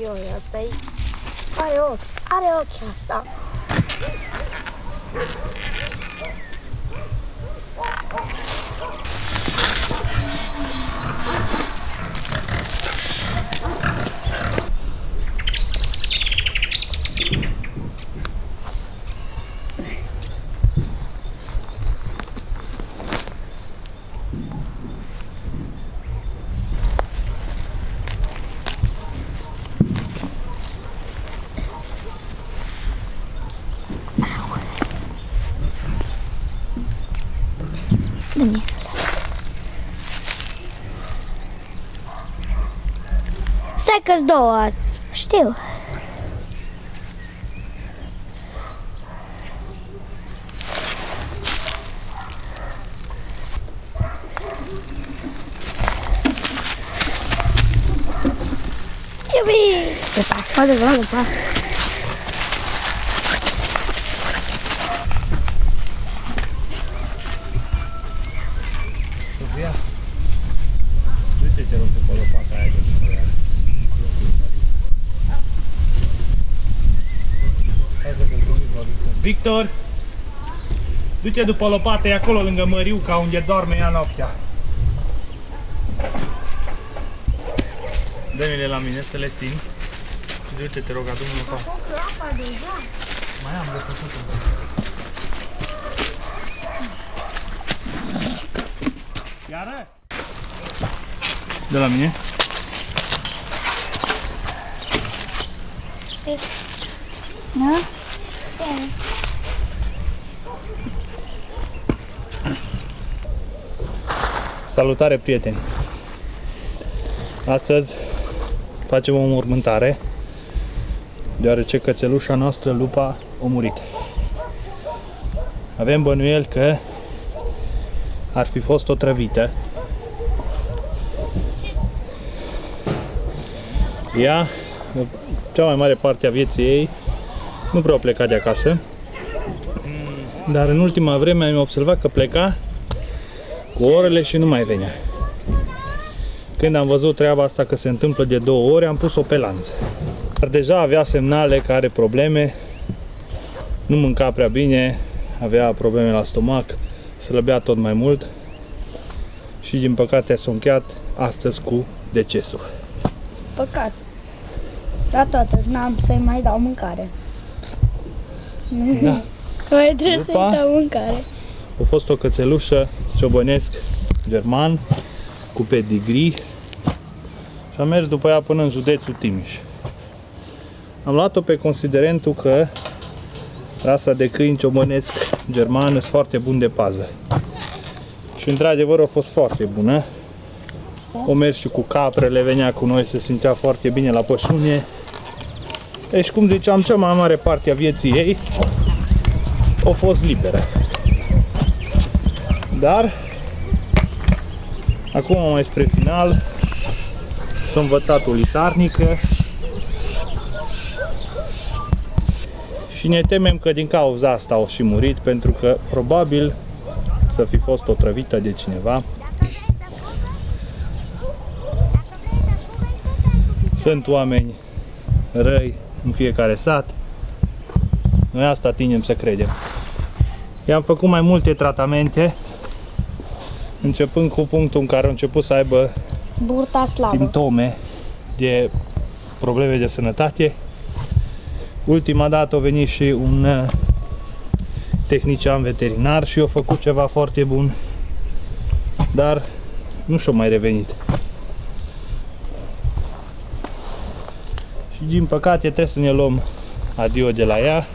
Ioi, asta e... Are ochi, are ochi asta. Dă-mi. secas do ar. Stil. Eu vi. Opa, olha lá, opa. Victor! Du-te după lopata, e acolo lângă Măriu, ca unde doarme ea noaptea. Dă-mi-le la mine să le țin. Du-te, te rog, adu-mi lopata. Mai am de făcut Iară? De la mine? Da? Salutare prieteni! Astăzi facem o mormântare deoarece cățelușa noastră, lupa, a murit. Avem bănuiel că ar fi fost otrăvită. Ea, cea mai mare parte a vieții ei, nu prea a plecat de acasă, dar în ultima vreme am observat că pleca cu orele și nu mai venea. Când am văzut treaba asta că se întâmplă de două ore, am pus-o pe lanță. Dar deja avea semnale că are probleme, nu mânca prea bine, avea probleme la stomac, slăbea tot mai mult și din păcate s-a încheiat astăzi cu decesul. Păcat. Dar totuși n-am să-i mai dau mâncare. Da. Mai trebuie După? să-i dau mâncare. A fost o cățelușă ciobănesc german cu pedigree și am mers după ea până în județul Timiș. Am luat-o pe considerentul că rasa de câini ciobănesc german sunt foarte bun de pază. Și într-adevăr a fost foarte bună. O mers și cu caprele, venea cu noi, se simțea foarte bine la pășune. Deci, cum ziceam, cea mai mare parte a vieții ei a fost liberă. Dar, acum mai spre final, s-a învățat o lițarnică și ne temem că din cauza asta au și murit, pentru că probabil să fi fost otrăvită de cineva. Sunt oameni răi în fiecare sat. Noi asta tindem să credem. I-am făcut mai multe tratamente, începând cu punctul în care au început să aibă Burta slabă. simptome de probleme de sănătate. Ultima dată a venit și un uh, tehnician veterinar și a făcut ceva foarte bun, dar nu și-a mai revenit. Și din păcate trebuie să ne luăm adio de la ea.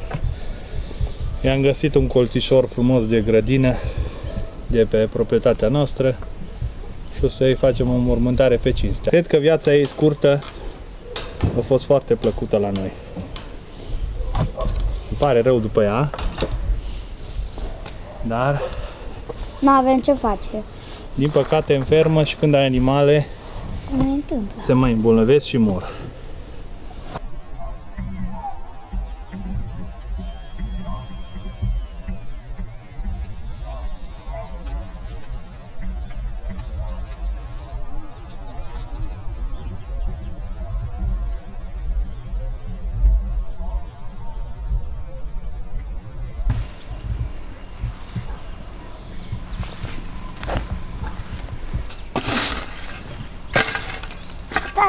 I-am găsit un colțișor frumos de grădină de pe proprietatea noastră și o să-i facem o mormântare pe cinstea. Cred că viața ei scurtă a fost foarte plăcută la noi. Îmi pare rău după ea, dar N-avem ce face. din păcate înfermă și când ai animale Se mai întâmplă. se mai îmbolnăvesc și mor.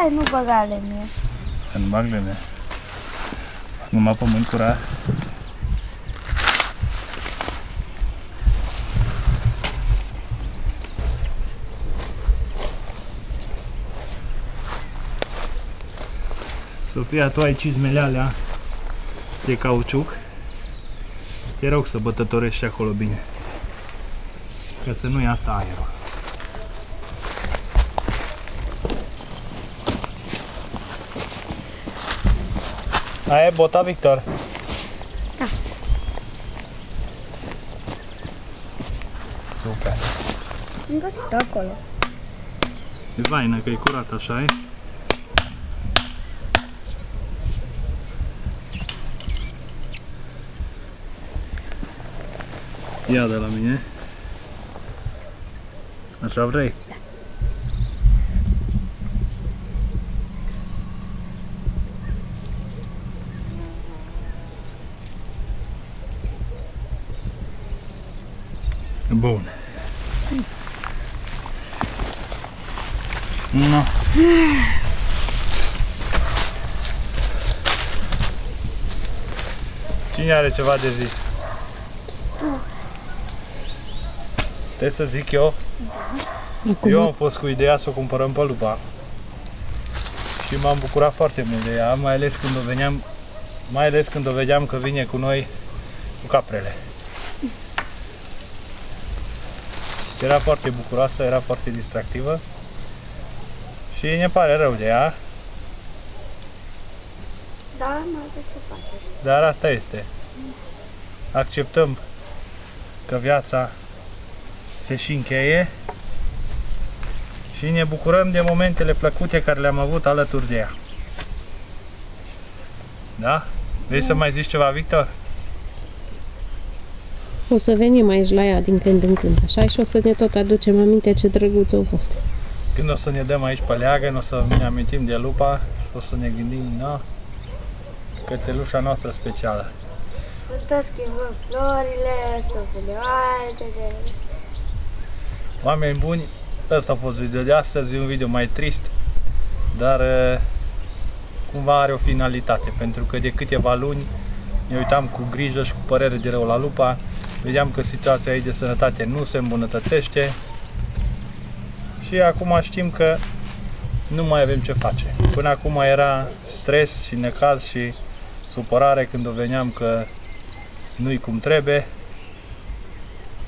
Hai, nu băga lemne. Să nu bag lemne. Numai pământ curat. Sofia, tu ai cizmele alea de cauciuc. Te rog să bătătorești acolo bine. Ca să nu iasă aerul. Aia e bota, Victor? Da. Super. Am găsit acolo. E vaină că e curat așa, e? Ia de la mine. Așa vrei? Bun. No. Cine are ceva de zis? Trebuie să zic eu? Acum, Eu am fost cu ideea să o cumpărăm pe lupa. Și m-am bucurat foarte mult de ea, mai ales când o veneam, mai ales când o vedeam că vine cu noi cu caprele. Era foarte bucuroasă, era foarte distractivă. Și ne pare rău de ea, Da, mai avea ce face. dar asta este. Acceptăm că viața se și încheie și ne bucurăm de momentele plăcute care le-am avut alături de ea. Da? Vrei să mai zici ceva, Victor? O să venim aici la ea din când în când, așa, și o să ne tot aducem aminte ce drăguț au fost. Când o să ne dăm aici pe leagă, o să ne amintim de lupa și o să ne gândim, na, cățelușa noastră specială. Să tot schimbăm florile, să punem altele. Oameni buni, ăsta a fost video de astăzi, e un video mai trist, dar eh, cumva are o finalitate, pentru că de câteva luni ne uitam cu grijă și cu părere de rău la lupa, vedeam că situația ei de sănătate nu se îmbunătățește și acum știm că nu mai avem ce face. Până acum era stres și necaz și supărare când o veneam că nu-i cum trebuie,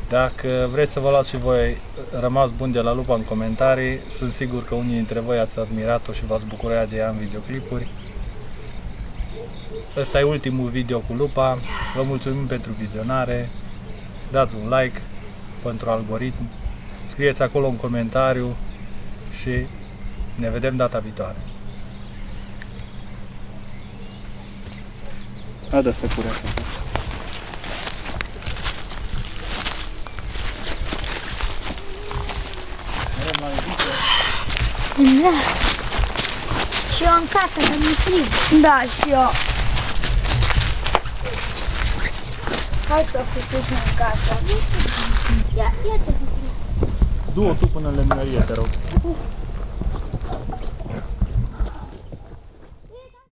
dacă vreți să vă luați și voi rămas bun de la lupa în comentarii, sunt sigur că unii dintre voi ați admirat-o și v-ați bucurat de ea în videoclipuri. Ăsta e ultimul video cu lupa. Vă mulțumim pentru vizionare. Dați un like pentru algoritm. Scrieți acolo un comentariu și ne vedem data viitoare. Adă să curetă. Da. Și eu în casă, să mi frig. Da, și eu. Hai să fi pus în casă. Ia, ia te Du-o tu până în lemnărie, te rog.